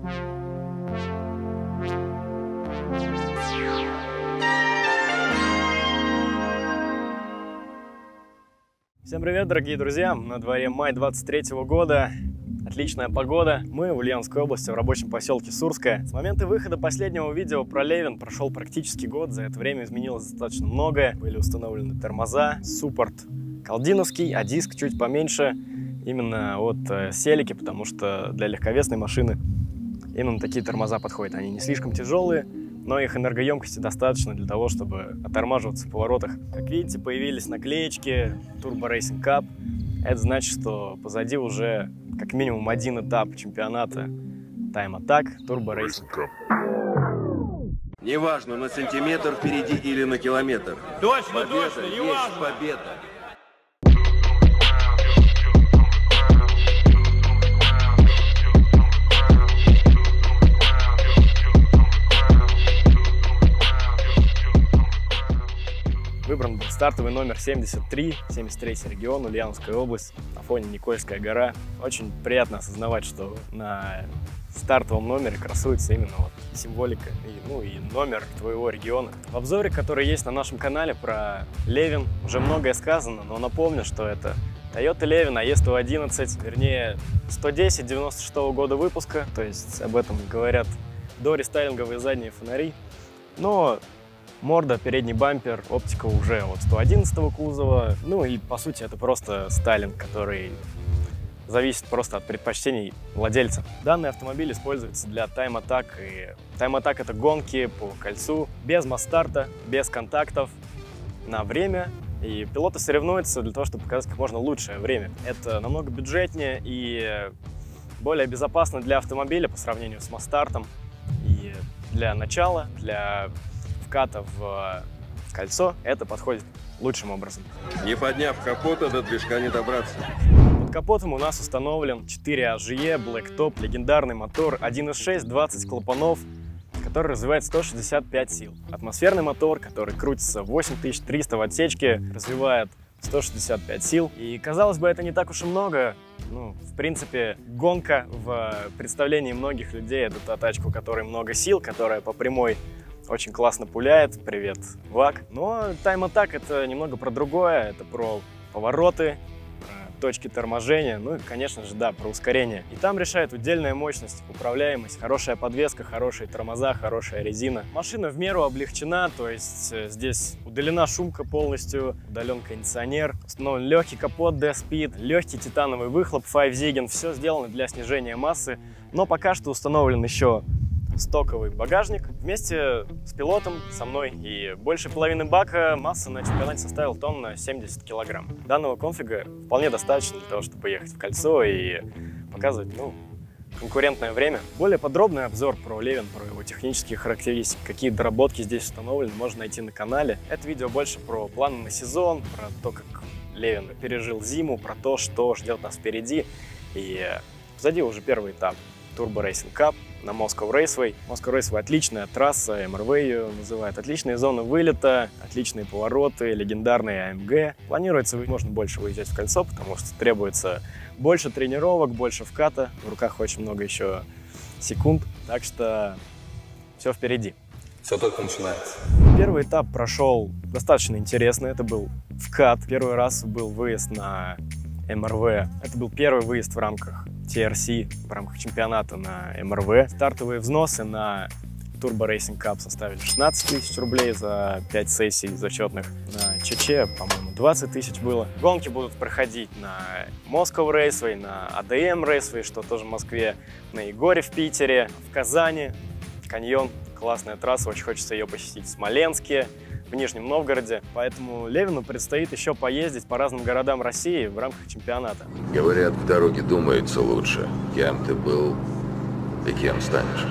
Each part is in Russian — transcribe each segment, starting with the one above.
Всем привет, дорогие друзья! На дворе май 23 года. Отличная погода. Мы в Ульяновской области, в рабочем поселке Сурская. С момента выхода последнего видео про Левин прошел практически год. За это время изменилось достаточно многое. Были установлены тормоза, суппорт колдиновский, а диск чуть поменьше именно от э, селики, потому что для легковесной машины именно такие тормоза подходят. Они не слишком тяжелые, но их энергоемкости достаточно для того, чтобы отормаживаться в поворотах. Как видите, появились наклеечки Turbo Racing Cup. Это значит, что позади уже как минимум один этап чемпионата Time Attack Turbo Racing Cup. Неважно, на сантиметр впереди или на километр. Точно, Победа точно, есть неважно. победа. Стартовый номер 73, 73 регион, Ульяновская область, на фоне Никольская гора. Очень приятно осознавать, что на стартовом номере красуется именно вот символика и, ну, и номер твоего региона. В обзоре, который есть на нашем канале про Левин, уже многое сказано, но напомню, что это Toyota Levin AE111, вернее 110 96 года выпуска, то есть об этом говорят до рестайлинговые задние фонари. Но морда, передний бампер, оптика уже от 111 кузова. Ну и по сути это просто стайлинг, который зависит просто от предпочтений владельца. Данный автомобиль используется для Attack. И Attack это гонки по кольцу, без масс-старта, без контактов, на время. И пилоты соревнуются для того, чтобы показать как можно лучшее время. Это намного бюджетнее и более безопасно для автомобиля по сравнению с масс-стартом. И для начала, для вката в кольцо это подходит лучшим образом. Не подняв капота, до движка не добраться. Под капотом у нас установлен 4 AGE, Blacktop, легендарный мотор 1.6, 20 клапанов, который развивает 165 сил. Атмосферный мотор, который крутится 8300 в отсечке, развивает 165 сил. И казалось бы, это не так уж и много. Ну, в принципе, гонка в представлении многих людей это та тачка, у которой много сил, которая по прямой очень классно пуляет. Привет, ВАК. Но Attack это немного про другое. Это про повороты, про точки торможения, ну и, конечно же, да, про ускорение. И там решает удельная мощность, управляемость, хорошая подвеска, хорошие тормоза, хорошая резина. Машина в меру облегчена, то есть э, здесь удалена шумка полностью, удален кондиционер, установлен легкий капот D-Speed, легкий титановый выхлоп Five Zigen, все сделано для снижения массы, но пока что установлен еще стоковый багажник. Вместе с пилотом, со мной и больше половины бака масса на чемпионате составила тонна 70 килограмм. Данного конфига вполне достаточно для того, чтобы ехать в кольцо и показывать, ну, конкурентное время. Более подробный обзор про Левин, про его технические характеристики, какие доработки здесь установлены, можно найти на канале. Это видео больше про планы на сезон, про то, как Левин пережил зиму, про то, что ждет нас впереди. И позади уже первый этап Turbo Racing Cup на Moscow Raceway. Moscow Raceway отличная трасса, MRV ее называют. Отличные зоны вылета, отличные повороты, легендарные AMG. Планируется, можно больше выезжать в кольцо, потому что требуется больше тренировок, больше вката. В руках очень много еще секунд, так что все впереди. Все только начинается. Первый этап прошел достаточно интересно. Это был вкат. Первый раз был выезд на МРВ. Это был первый выезд в рамках TRC, в рамках чемпионата на МРВ. Стартовые взносы на Turbo Racing Cup составили 16 тысяч рублей за 5 сессий зачетных. На ЧЧ, по-моему, 20 тысяч было. Гонки будут проходить на Moscow Raceway, на ADM Raceway, что тоже в Москве, на Егоре в Питере, в Казани, Каньон. Классная трасса, очень хочется ее посетить в Смоленске, в Нижнем Новгороде. Поэтому Левину предстоит еще поездить по разным городам России в рамках чемпионата. Говорят, в дороге думается лучше. Кем ты был и кем станешь.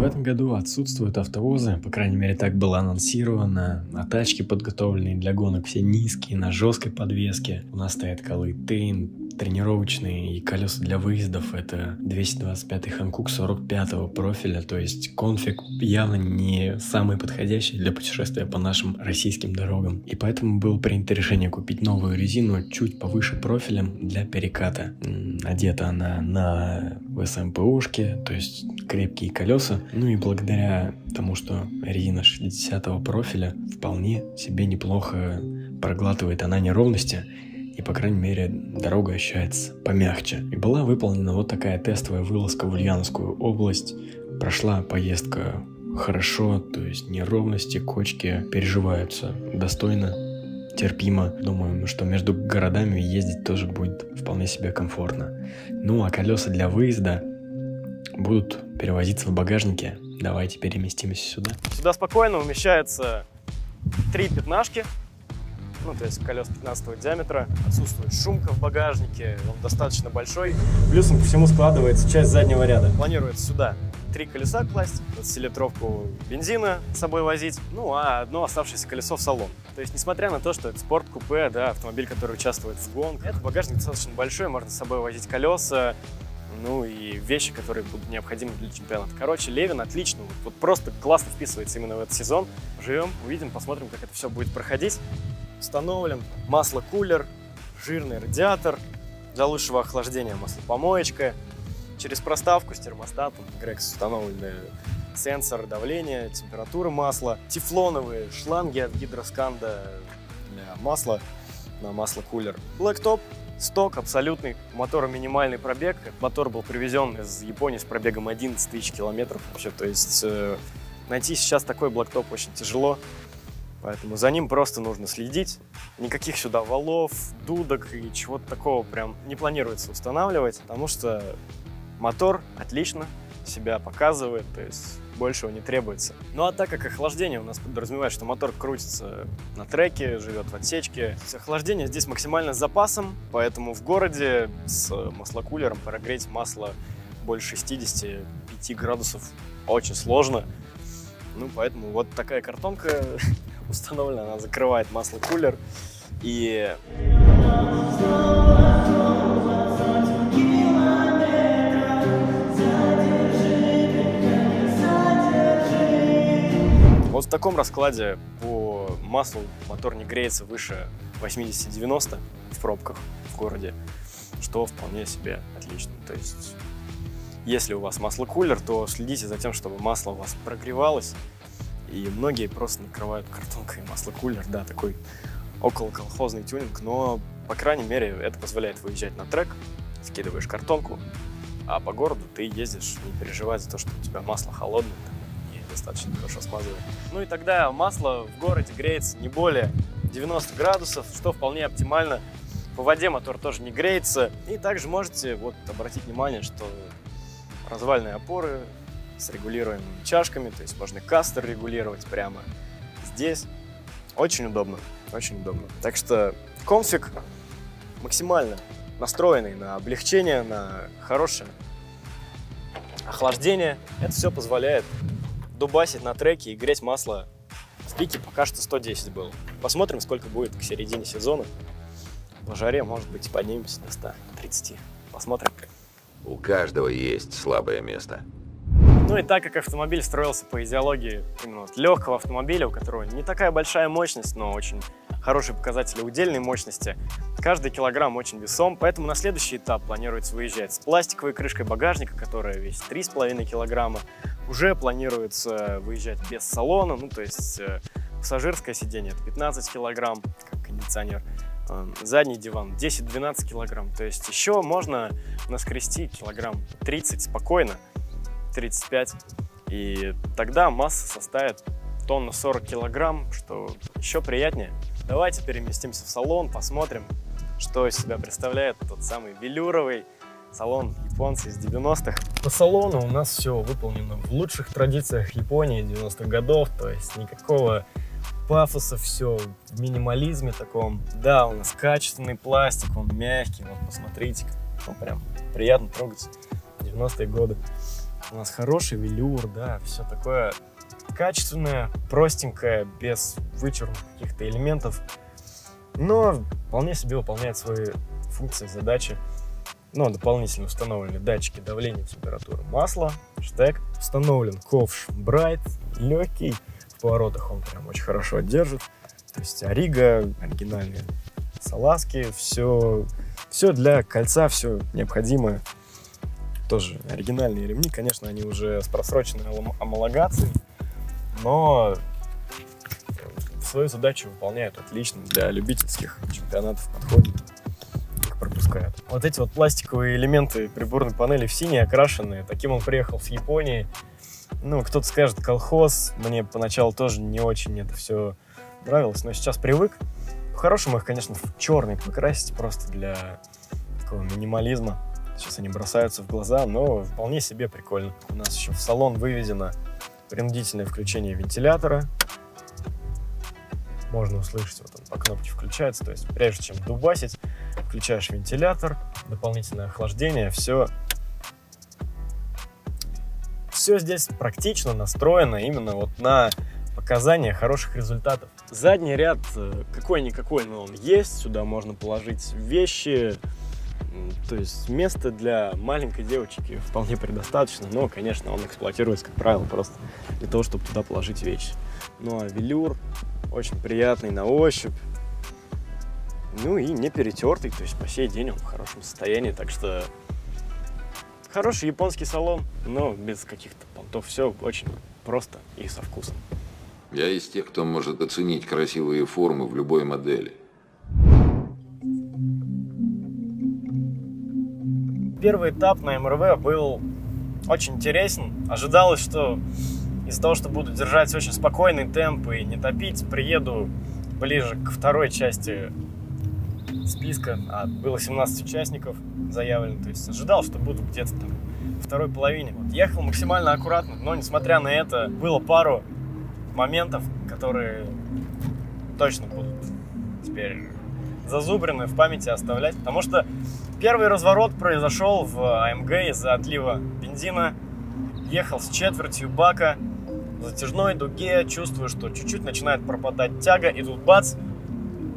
В этом году отсутствуют автовозы, по крайней мере так было анонсировано, а тачки подготовленные для гонок все низкие, на жесткой подвеске. У нас стоят колы Тейн, тренировочные и колеса для выездов это 225 Hankook 45 профиля, то есть конфиг явно не самый подходящий для путешествия по нашим российским дорогам. И поэтому было принято решение купить новую резину чуть повыше профилем для переката. Одета она на ВСМПУшке, то есть крепкие колеса. Ну и благодаря тому, что резина 60 профиля вполне себе неплохо проглатывает она неровности, и, по крайней мере, дорога ощущается помягче. И была выполнена вот такая тестовая вылазка в Ульяновскую область. Прошла поездка хорошо, то есть неровности, кочки переживаются достойно, терпимо. Думаю, что между городами ездить тоже будет вполне себе комфортно. Ну а колеса для выезда будут перевозиться в багажнике. Давайте переместимся сюда. Сюда спокойно умещается три пятнашки ну, то есть колес 15 диаметра. Отсутствует шумка в багажнике, он достаточно большой. Плюсом ко всему складывается часть заднего ряда. Планируется сюда три колеса класть, 20-литровку бензина с собой возить, ну а одно оставшееся колесо в салон. То есть, несмотря на то, что это спорт-купе, да, автомобиль, который участвует в гонках, этот багажник достаточно большой, можно с собой возить колеса, ну и вещи, которые будут необходимы для чемпионата. Короче, Левин отлично, вот, вот просто классно вписывается именно в этот сезон. Живем, увидим, посмотрим, как это все будет проходить установлен масло-кулер, жирный радиатор, для лучшего охлаждения маслопомоечка. Через проставку с термостатом Грекс установлены сенсор давления, температуры масла, тефлоновые шланги от гидросканда для масла на масло-кулер. Блэктоп, сток абсолютный, мотора минимальный пробег. Мотор был привезен из Японии с пробегом 11 тысяч километров вообще, то есть э, найти сейчас такой блэктоп очень тяжело. Поэтому за ним просто нужно следить. Никаких сюда валов, дудок и чего-то такого прям не планируется устанавливать, потому что мотор отлично себя показывает, то есть большего не требуется. Ну а так как охлаждение у нас подразумевает, что мотор крутится на треке, живет в отсечке, охлаждение здесь максимально с запасом, поэтому в городе с маслокулером прогреть масло больше 65 градусов очень сложно. Ну, поэтому вот такая картонка установлена, она закрывает масло-кулер. И вот в таком раскладе по маслу мотор не греется выше 80-90 в пробках в городе, что вполне себе отлично. То есть, если у вас масло-кулер, то следите за тем, чтобы масло у вас прогревалось, и многие просто накрывают картонкой масло-кулер, да, такой около колхозный тюнинг, но, по крайней мере, это позволяет выезжать на трек, скидываешь картонку, а по городу ты ездишь, не переживая за то, что у тебя масло холодное достаточно хорошо смазывает. Ну и тогда масло в городе греется не более 90 градусов, что вполне оптимально. По воде мотор тоже не греется. И также можете вот обратить внимание, что развальные опоры с регулируемыми чашками, то есть можно кастер регулировать прямо здесь. Очень удобно, очень удобно. Так что конфиг максимально настроенный на облегчение, на хорошее охлаждение. Это все позволяет дубасить на треке и греть масло. В пике пока что 110 было. Посмотрим, сколько будет к середине сезона. По жаре, может быть, поднимемся до 130. Посмотрим. У каждого есть слабое место. Ну и так как автомобиль строился по идеологии именно вот легкого автомобиля, у которого не такая большая мощность, но очень хорошие показатели удельной мощности, каждый килограмм очень весом, поэтому на следующий этап планируется выезжать с пластиковой крышкой багажника, которая весит 3,5 килограмма. Уже планируется выезжать без салона, ну то есть э, пассажирское сиденье это 15 килограмм, как кондиционер, э, задний диван 10-12 килограмм. То есть еще можно наскрести килограмм 30 спокойно. 35. И тогда масса составит тонна 40 килограмм, что еще приятнее. Давайте переместимся в салон, посмотрим, что из себя представляет тот самый велюровый салон японца из 90-х. По салону у нас все выполнено в лучших традициях Японии 90-х годов, то есть никакого пафоса, все в минимализме таком. Да, у нас качественный пластик, он мягкий, вот посмотрите, он прям приятно трогать 90-е годы. У нас хороший велюр, да, все такое качественное, простенькое, без вычурных каких-то элементов, но вполне себе выполняет свои функции, задачи. Но дополнительно установлены датчики давления, температуры масла, штек. Установлен ковш Bright, легкий, в поворотах он прям очень хорошо держит. То есть Орига, оригинальные салазки, все, все для кольца, все необходимое. Тоже оригинальные ремни, конечно, они уже с просроченной амалогацией, но свою задачу выполняют отлично. Для любительских чемпионатов подходит, пропускают. Вот эти вот пластиковые элементы приборной панели в синий окрашенные. Таким он приехал с Японии. Ну, кто-то скажет колхоз. Мне поначалу тоже не очень это все нравилось, но сейчас привык. По-хорошему их, конечно, в черный покрасить просто для такого минимализма. Сейчас они бросаются в глаза, но вполне себе прикольно. У нас еще в салон выведено принудительное включение вентилятора. Можно услышать, вот он по кнопке включается. То есть прежде чем дубасить, включаешь вентилятор, дополнительное охлаждение, все все здесь практично настроено именно вот на показания хороших результатов. Задний ряд э, какой-никакой, но он есть. Сюда можно положить вещи. То есть места для маленькой девочки вполне предостаточно. Но, конечно, он эксплуатируется, как правило, просто для того, чтобы туда положить вещи. Ну а велюр очень приятный на ощупь. Ну и не перетертый, то есть по сей день он в хорошем состоянии, так что хороший японский салон, но без каких-то понтов. Все очень просто и со вкусом. Я из тех, кто может оценить красивые формы в любой модели. Первый этап на МРВ был очень интересен. Ожидалось, что из-за того, что буду держать очень спокойный темп и не топить, приеду ближе к второй части списка, а было 17 участников заявлено, то есть ожидал, что буду где-то там второй половине. Вот, ехал максимально аккуратно, но несмотря на это, было пару моментов, которые точно будут теперь зазубрены в памяти оставлять. Потому что первый разворот произошел в АМГ из-за отлива бензина. Ехал с четвертью бака затяжной дуге, чувствую, что чуть-чуть начинает пропадать тяга, и тут бац,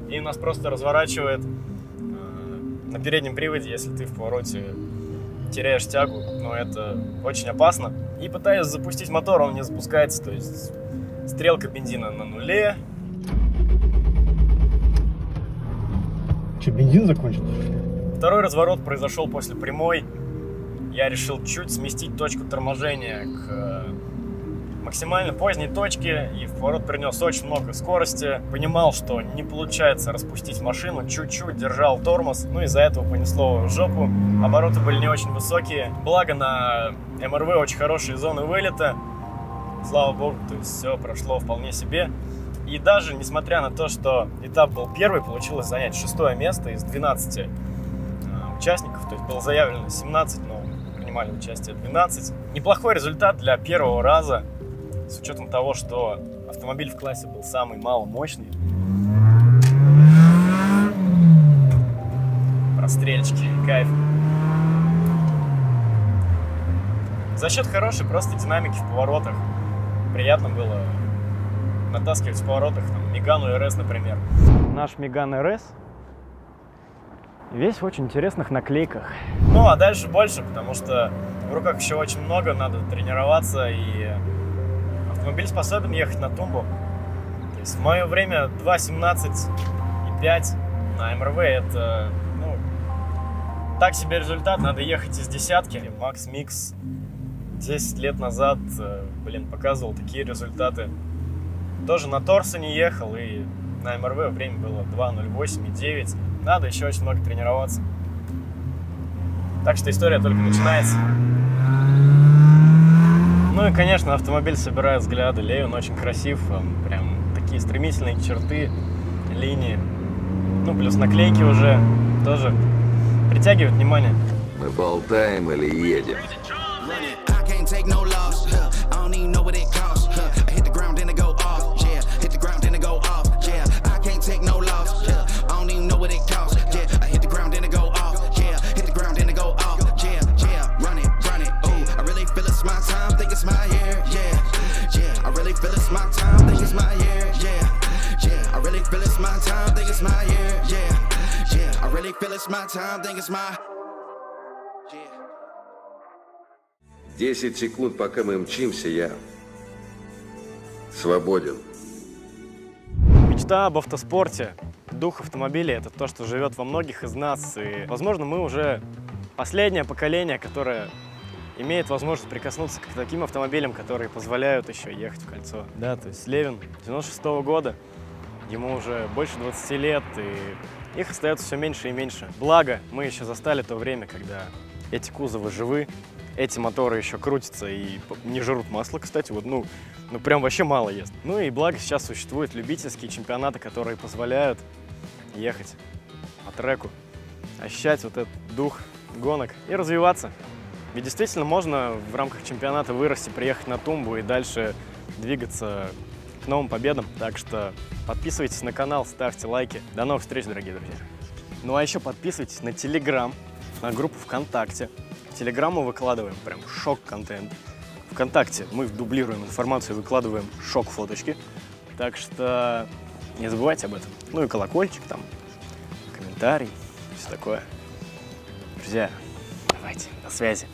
и нас просто разворачивает э, на переднем приводе, если ты в повороте теряешь тягу, но это очень опасно. И пытаюсь запустить мотор, он не запускается, то есть Стрелка бензина на нуле. Че, бензин закончился? Второй разворот произошел после прямой. Я решил чуть сместить точку торможения к э, максимально поздней точке и в поворот принес очень много скорости. Понимал, что не получается распустить машину, чуть-чуть держал тормоз, ну из-за этого понесло жопу. Обороты были не очень высокие. Благо на МРВ очень хорошие зоны вылета слава богу, то есть все прошло вполне себе. И даже несмотря на то, что этап был первый, получилось занять шестое место из 12 э, участников, то есть было заявлено 17, но принимали участие 12. Неплохой результат для первого раза, с учетом того, что автомобиль в классе был самый маломощный. Прострельчики, кайф. За счет хорошей просто динамики в поворотах приятно было натаскивать в поворотах, там, Мегану РС, например. Наш Меган РС весь в очень интересных наклейках. Ну, а дальше больше, потому что в руках еще очень много, надо тренироваться, и автомобиль способен ехать на тумбу. То есть в мое время 2.17 и 5 на МРВ это, ну, так себе результат, надо ехать из десятки. Макс Микс 10 лет назад, э, блин, показывал такие результаты. Тоже на торсе не ехал, и на МРВ время было 2.08 и 9. Надо еще очень много тренироваться. Так что история только начинается. Ну конечно, автомобиль собирает взгляды. Лей, очень красив. Прям такие стремительные черты, линии. Ну, плюс наклейки уже тоже притягивают внимание. Мы болтаем или едем? Feel it's my time, think it's my year, yeah, yeah. I really feel it's my time, think it's my. Yeah. 10 секунд, пока мы мчимся, я свободен. Мечта об автоспорте, дух автомобиля – это то, что живет во многих из нас. И, возможно, мы уже последнее поколение, которое имеет возможность прикоснуться к таким автомобилям, которые позволяют еще ехать в кольцо. Да, то есть Левин 96 -го года, ему уже больше 20 лет, и их остается все меньше и меньше. Благо, мы еще застали то время, когда эти кузовы живы, эти моторы еще крутятся и не жрут масло, кстати, вот, ну, ну прям вообще мало ест. Ну и благо сейчас существуют любительские чемпионаты, которые позволяют ехать по треку, ощущать вот этот дух гонок и развиваться. Ведь действительно можно в рамках чемпионата вырасти, приехать на тумбу и дальше двигаться к новым победам. Так что подписывайтесь на канал, ставьте лайки. До новых встреч, дорогие друзья. Ну а еще подписывайтесь на Телеграм, на группу ВКонтакте. В Телеграм мы выкладываем прям шок-контент. ВКонтакте мы дублируем информацию, выкладываем шок-фоточки. Так что не забывайте об этом. Ну и колокольчик там, комментарий, все такое. Друзья, давайте, до связи.